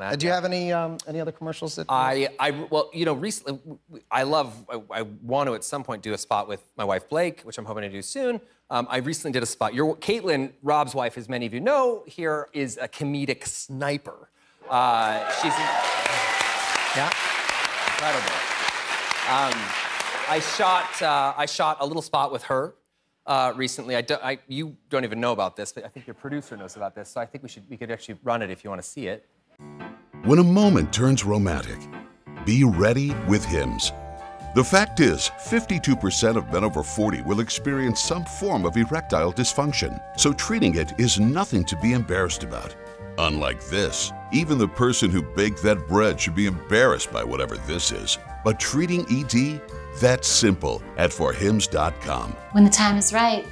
that. Uh, do you have any um, any other commercials that? I, I, well, you know, recently, I love, I, I, want to at some point do a spot with my wife Blake, which I'm hoping to do soon. Um, I recently did a spot. Your Kaitlin, Rob's wife, as many of you know, here is a comedic sniper. Uh, she's, yeah, incredible. Um, I shot, uh, I shot a little spot with her uh, recently. I, do, I, you don't even know about this, but I think your producer knows about this. So I think we should, we could actually run it if you want to see it. When a moment turns romantic, be ready with Hims. The fact is, 52% of men over 40 will experience some form of erectile dysfunction, so treating it is nothing to be embarrassed about. Unlike this, even the person who baked that bread should be embarrassed by whatever this is. But treating ED, that's simple at forhims.com. When the time is right,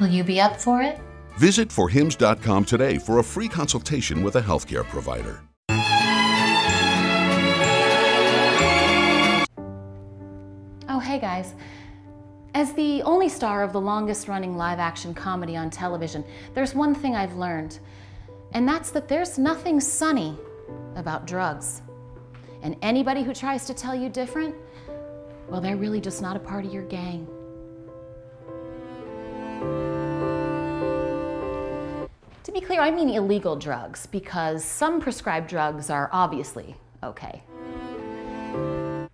will you be up for it? Visit forhims.com today for a free consultation with a healthcare provider. Hey guys. As the only star of the longest running live action comedy on television, there's one thing I've learned, and that's that there's nothing sunny about drugs. And anybody who tries to tell you different, well, they're really just not a part of your gang. To be clear, I mean illegal drugs, because some prescribed drugs are obviously okay.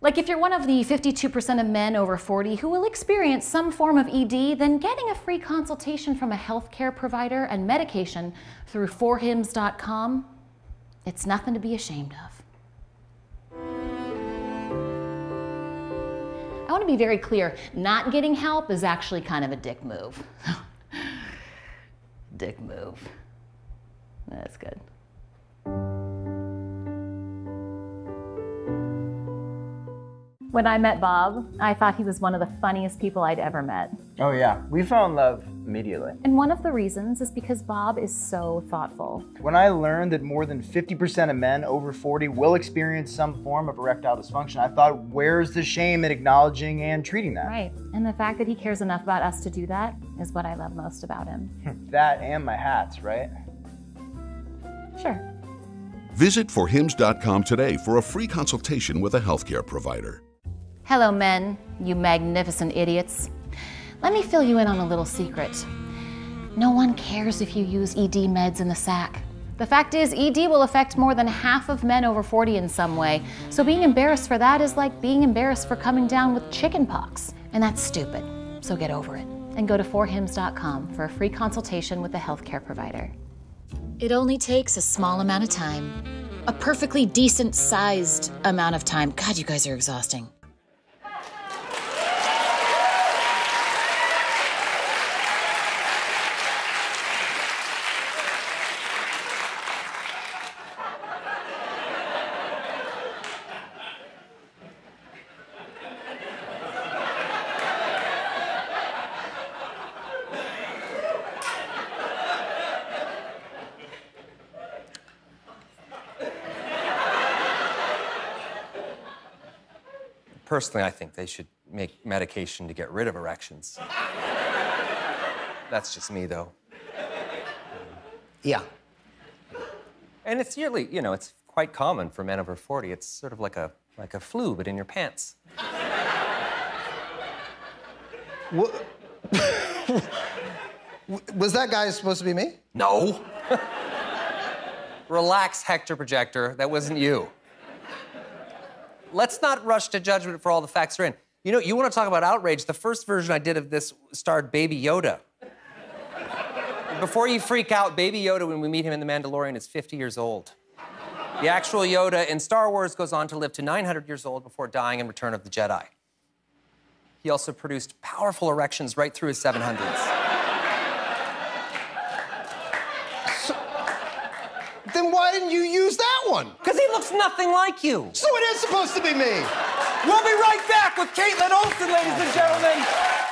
Like if you're one of the 52% of men over 40 who will experience some form of ED, then getting a free consultation from a healthcare provider and medication through forhims.com, it's nothing to be ashamed of. I want to be very clear, not getting help is actually kind of a dick move. dick move. That's good. When I met Bob, I thought he was one of the funniest people I'd ever met. Oh, yeah. We fell in love immediately. And one of the reasons is because Bob is so thoughtful. When I learned that more than 50% of men over 40 will experience some form of erectile dysfunction, I thought, where's the shame in acknowledging and treating that? Right. And the fact that he cares enough about us to do that is what I love most about him. that and my hats, right? Sure. Visit forhims.com today for a free consultation with a healthcare provider. Hello, men, you magnificent idiots. Let me fill you in on a little secret. No one cares if you use ED meds in the sack. The fact is, ED will affect more than half of men over 40 in some way, so being embarrassed for that is like being embarrassed for coming down with chickenpox. And that's stupid, so get over it. And go to forhims.com for a free consultation with a healthcare provider. It only takes a small amount of time. A perfectly decent sized amount of time. God, you guys are exhausting. Personally, I think they should make medication to get rid of erections. That's just me, though. Yeah. And it's usually, you know, it's quite common for men over 40. It's sort of like a like a flu, but in your pants. What? Was that guy supposed to be me? No. Relax, Hector Projector. That wasn't you let's not rush to judgment for all the facts are in. You know, you want to talk about outrage? The first version I did of this starred Baby Yoda. Before you freak out, Baby Yoda, when we meet him in The Mandalorian, is 50 years old. The actual Yoda in Star Wars goes on to live to 900 years old before dying in Return of the Jedi. He also produced powerful erections right through his 700s. Then why didn't you use that one? Because he looks nothing like you. So it is supposed to be me. We'll be right back with Kaitlin Olson, ladies and gentlemen.